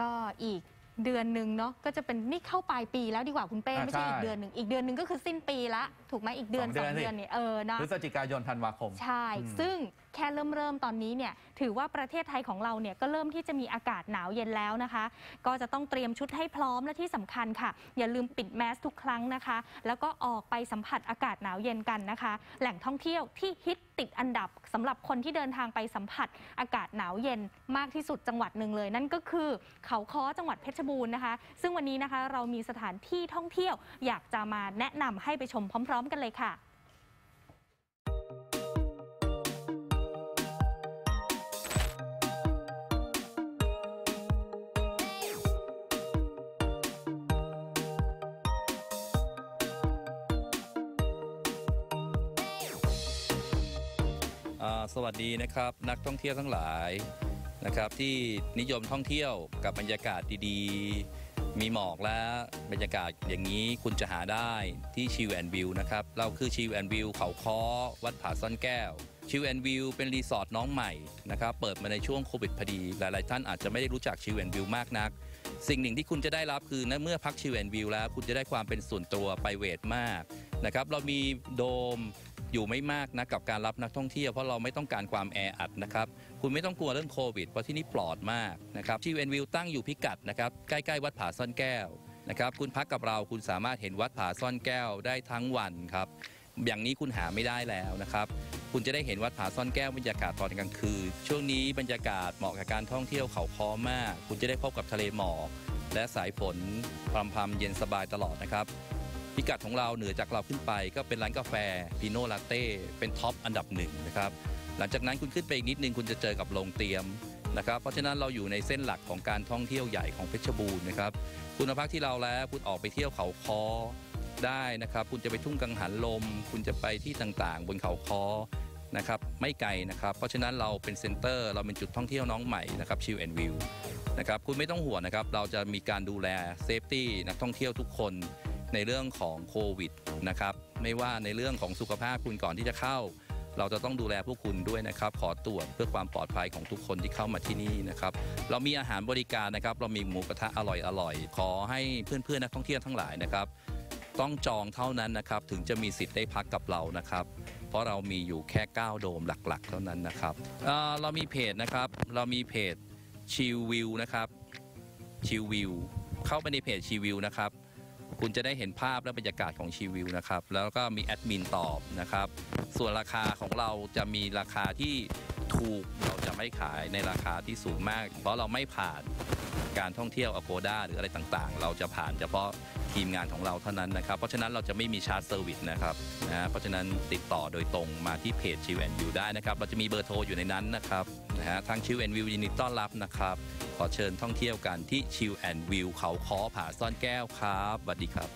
ก็อีกเดือนหนึ่งเนาะก็จะเป็นนี่เข้าปลายปีแล้วดีกว่าคุณเป้อ่าไม่ใช่ใช่อีกเดือนหนึ่งอีกเดือนหนึ่งก็คือสิ้นปีละถูกไหมอีกเดือนสสอองงเดือนเดือนเนี่ยเออนะพฤศจิกายนธันวาคม ใช่อืมซึ่งแค่เริ่มเริ่มตอนนี้เนี่ยถือว่าประเทศไทยของเราเนี่ยก็เริ่มที่จะมีอากาศหนาวเย็นแล้วนะคะ ก็จะต้องเตรียมชุดให้พร้อมและที่สำคัญค่ะ อย่าลืมปิดแมสทุกครั้งนะคะ แล้วก็ออกไปสัมผัสอากาศหนาวเย็นกันนะคะ แหล่งท่องเที่ยวที่ฮิตติดอันดับสำหรับคนที่เดินทางไปสัมผัสอากาศหนาวเย็นมากที่สุดจังหวัดหนึ่งเลย นั่นก็คือเขาค้อจังหวัดเพชรบูรณ์นะคะ ซึ่งวันนี้นะคะเรามีสถานที่ท่องเที่ยว อยากจะมาแนะนำให้ไปชมพร้อม ๆ กันเลยค่ะ สวัสดีนะครับ นักท่องเที่ยวทั้งหลายนะครับ ที่นิยมท่องเที่ยวกับบรรยากาศดีๆ มีหมอกและบรรยากาศอย่างนี้คุณจะหาได้ที่ชิวแอนวิวนะครับ เราคือชิวแอนวิวเขาค้อวัดผาซ่อนแก้วชิวแอนวิวเป็นรีสอร์ทน้องใหม่นะครับเปิดมาในช่วงโควิดพอดี หลายๆ ท่านอาจจะไม่ได้รู้จักชิวแอนวิวมากนัก สิ่งหนึ่งที่คุณจะได้รับคือเมื่อพักชิวแอนวิวแล้ว คุณจะได้ความเป็นส่วนตัว private มากนะครับเรามีโดม อยู่ไม่มากนะกับการรับนักท่องเที่ยวเพราะเราไม่ต้องการความแออัดนะครับ คุณไม่ต้องกลัวเรื่องโควิดเพราะที่นี่ปลอดมากนะครับที่เวนวิวตั้งอยู่พิกัดนะครับใกล้ๆวัดผาซ่อนแก้วนะครับคุณพักกับเราคุณสามารถเห็นวัดผาซ่อนแก้วได้ทั้งวันครับอย่างนี้คุณหาไม่ได้แล้วนะครับ คุณจะได้เห็นวัดผาซ่อนแก้วบรรยากาศตอนกลางคืน ช่วงนี้บรรยากาศเหมาะกับการท่องเที่ยวเขาค้อมาก คุณจะได้พบกับทะเลหมอกและสายฝนพรำๆเย็นสบายตลอดนะครับ พิกัดของเราเหนือจากเราขึ้นไป ก็เป็นร้านกาแฟพิโนลาเต้เป็น top อันดับหนึ่งนะครับหลังจากนั้นคุณขึ้นไปอีกนิดนึงคุณจะเจอกับโรงเตี๊ยมนะครับเพราะฉะนั้นเราอยู่ในเส้นหลักของการท่องเที่ยวใหญ่ของเพชรบูรณ์นะครับคุณมาพักที่เราแล้วคุณออกไปเที่ยวเขาค้อได้นะครับ คุณจะไปทุ่งกังหันลม คุณจะไปที่ต่างๆ บนเขาค้อนะครับไม่ไกลนะครับ เพราะฉะนั้นเราเป็น center เราเป็นจุดท่องเที่ยวน้องใหม่นะครับชิลแอนด์วิวนะครับคุณไม่ต้องห่วงนะครับเราจะมีการดูแล safety นักท่องเที่ยวทุกคน ในเรื่องของโควิดนะครับไม่ว่าในเรื่องของสุขภาพคุณก่อนที่จะเข้า เราจะต้องดูแลพวกคุณด้วยนะครับ ขอตรวจเพื่อความปลอดภัยของทุกคนที่เข้ามาที่นี่นะครับเรามีอาหารบริการนะครับ เรามีหมูกระทะอร่อยอร่อยๆขอให้เพื่อนๆนักท่องเที่ยวทั้งหลายนะครับ ต้องจองเท่านั้นนะครับถึงจะมีสิทธิ์ได้พักกับเรานะครับเพราะเรามีอยู่แค่ 9 โดมหลักๆ เท่านั้นนะครับเรามีเพจนะครับ เรามีเพจชิลวิวนะครับชิลวิวเข้าไปในเพจชิลวิวนะครับ คุณจะได้เห็นภาพและบรรยากาศของชิลวิวนะครับ แล้วก็มีแอดมินตอบนะครับ ส่วนราคาของเราจะมีราคาที่ถูกเราจะไม่ขายในราคาที่สูงมาก เพราะเราไม่ผ่านการท่องเที่ยวอโ o ดาหรืออะไรต่างๆ เราจะผ่านเฉพาะทีมงานของเราเท่านั้นนะครับ เพราะฉะนั้นเราจะไม่มี charge service นะครับนะเพราะฉะนั้นติดต่อโดยตรงมาที่เพจชิวแอนวิวได้นะครับ เราจะมีเบอร์โทรอยู่ในนั้นนะครับนะฮะทางชิวแอนวิวยินดีต้อนรับนะครับ ขอเชิญท่องเที่ยวกันที่ชิลแอนวิวเขาค้อผาซ่อนแก้วครับสวัสดีครับ